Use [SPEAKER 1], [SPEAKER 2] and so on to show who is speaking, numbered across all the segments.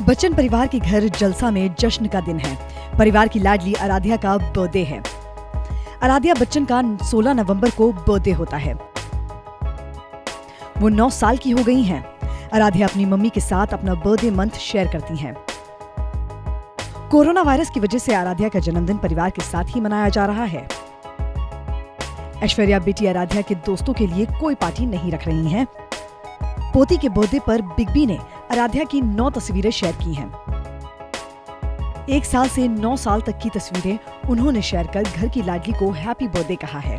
[SPEAKER 1] बच्चन परिवार के घर जलसा में जश्न का दिन है। परिवार की लाडली आराध्या का बर्थडे है। आराध्या बच्चन का 16 नवंबर को बर्थडे होता है। वो 9 साल की हो गई हैं। आराध्या अपनी मम्मी के साथ अपना बर्थडे मंथ शेयर करती हैं। कोरोना वायरस की वजह से आराध्या का जन्मदिन परिवार के साथ ही मनाया जा रहा है। ऐश्वर्या बेटी आराध्या के दोस्तों के लिए कोई पार्टी नहीं रख रही हैं। पोती के बर्थडे पर बिग बी ने आराध्या की नौ तस्वीरें शेयर की हैं एक साल से नौ साल तक की तस्वीरें उन्होंने शेयर कर घर की लाडली को हैप्पी बर्थडे कहा है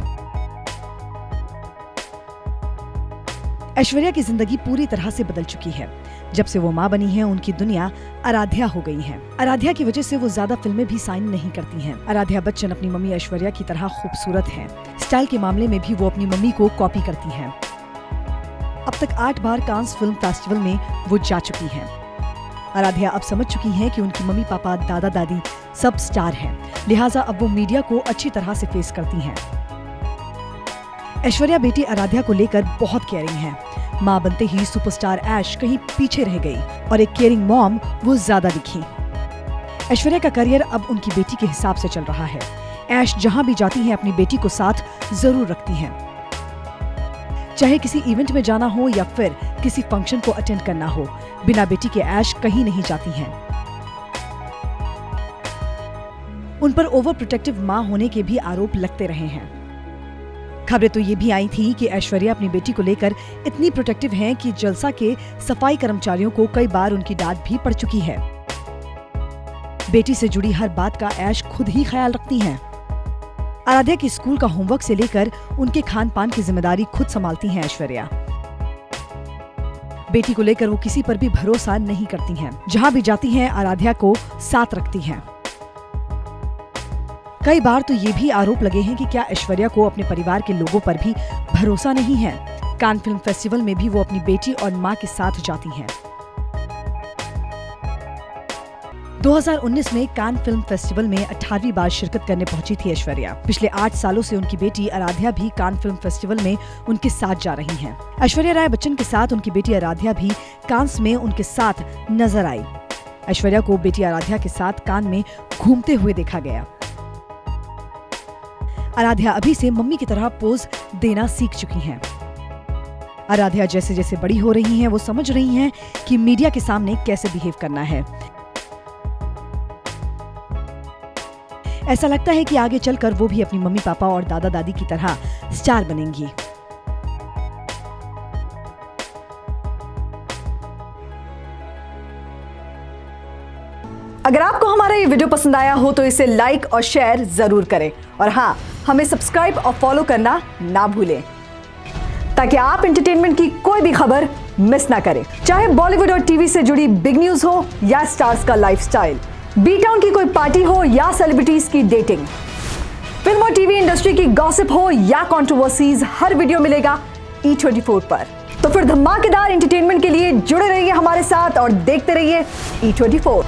[SPEAKER 1] ऐश्वर्या की ज़िंदगी पूरी तरह से बदल चुकी है जब से वो माँ बनी है, उनकी दुनिया आराध्या हो गई है आराध्या की वजह से वो ज़्यादा फ़िल्में भी साइन नहीं करती हैं। आराध्या बच्चन अपनी मम्मी ऐश्वर्या की तरह खूबसूरत हैं। स्टाइल के मामले में भी वो अपनी मम्मी को कॉपी करती हैं। अब तक आठ बार कांस फ़िल्म फेस्टिवल में वो जा चुकी हैं। आराध्या अब समझ चुकी हैं कि उनकी मम्मी पापा, दादा, दादी सब स्टार हैं। लिहाजा अब वो मीडिया को अच्छी तरह से फेस करती हैं। ऐश्वर्या बेटी आराध्या को लेकर बहुत केयरिंग है। माँ बनते ही सुपरस्टार ऐश कहीं पीछे रह गई और एक केयरिंग मॉम वो ज़्यादा दिखी। ऐश्वर्या का करियर अब उनकी बेटी के हिसाब से चल रहा है। ऐश जहाँ भी जाती हैं, अपनी बेटी को साथ ज़रूर रखती हैं। चाहे किसी इवेंट में जाना हो या फिर किसी फ़ंक्शन को अटेंड करना हो, बिना बेटी के ऐश कहीं नहीं जाती हैं। उन पर ओवर प्रोटेक्टिव माँ होने के भी आरोप लगते रहे हैं। खबरें तो ये भी आई थी कि ऐश्वर्या अपनी बेटी को लेकर इतनी प्रोटेक्टिव हैं कि जलसा के सफ़ाई कर्मचारियों को कई बार उनकी डांट भी पड़ चुकी है। बेटी से जुड़ी हर बात का ऐश खुद ही ख्याल रखती हैं। आराध्या के स्कूल का होमवर्क से लेकर उनके खान पान की ज़िम्मेदारी खुद संभालती हैं ऐश्वर्या बेटी को लेकर वो किसी पर भी भरोसा नहीं करती हैं। जहाँ भी जाती हैं, आराध्या को साथ रखती हैं। कई बार तो ये भी आरोप लगे हैं कि क्या ऐश्वर्या को अपने परिवार के लोगों पर भी भरोसा नहीं है कान फ़िल्म फेस्टिवल में भी वो अपनी बेटी और माँ के साथ जाती हैं। 2019 में कान फ़िल्म फेस्टिवल में 18वीं बार शिरकत करने पहुँची थी ऐश्वर्या पिछले आठ सालों से उनकी बेटी आराध्या भी कान फ़िल्म फेस्टिवल में उनके साथ जा रही हैं। ऐश्वर्या राय बच्चन के साथ उनकी बेटी आराध्या भी कांस में उनके साथ नज़र आई ऐश्वर्या को बेटी आराध्या के साथ कान में घूमते हुए देखा गया आराध्या अभी से मम्मी की तरह पोज देना सीख चुकी हैं। आराध्या जैसे जैसे बड़ी हो रही हैं, वो समझ रही हैं कि मीडिया के सामने कैसे बिहेव करना है ऐसा लगता है कि आगे चलकर वो भी अपनी मम्मी, पापा और दादा दादी की तरह स्टार बनेंगी।
[SPEAKER 2] अगर आपको हमारा ये वीडियो पसंद आया हो तो इसे लाइक और शेयर ज़रूर करें। और हाँ हमें सब्सक्राइब और फॉलो करना ना भूलें। ताकि आप एंटरटेनमेंट की कोई भी खबर मिस ना करें। चाहे बॉलीवुड और टीवी से जुड़ी बिग न्यूज़ हो या स्टार्स का लाइफस्टाइल। बी टाउन की कोई पार्टी हो या सेलिब्रिटीज की डेटिंग फ़िल्म और टीवी इंडस्ट्री की गॉसिप हो या कंट्रोवर्सीज हर वीडियो मिलेगा ई ट्वेंटी फोर पर। तो फिर धमाकेदार एंटरटेनमेंट के लिए जुड़े रहिए हमारे साथ और देखते रहिए ई ट्वेंटी फोर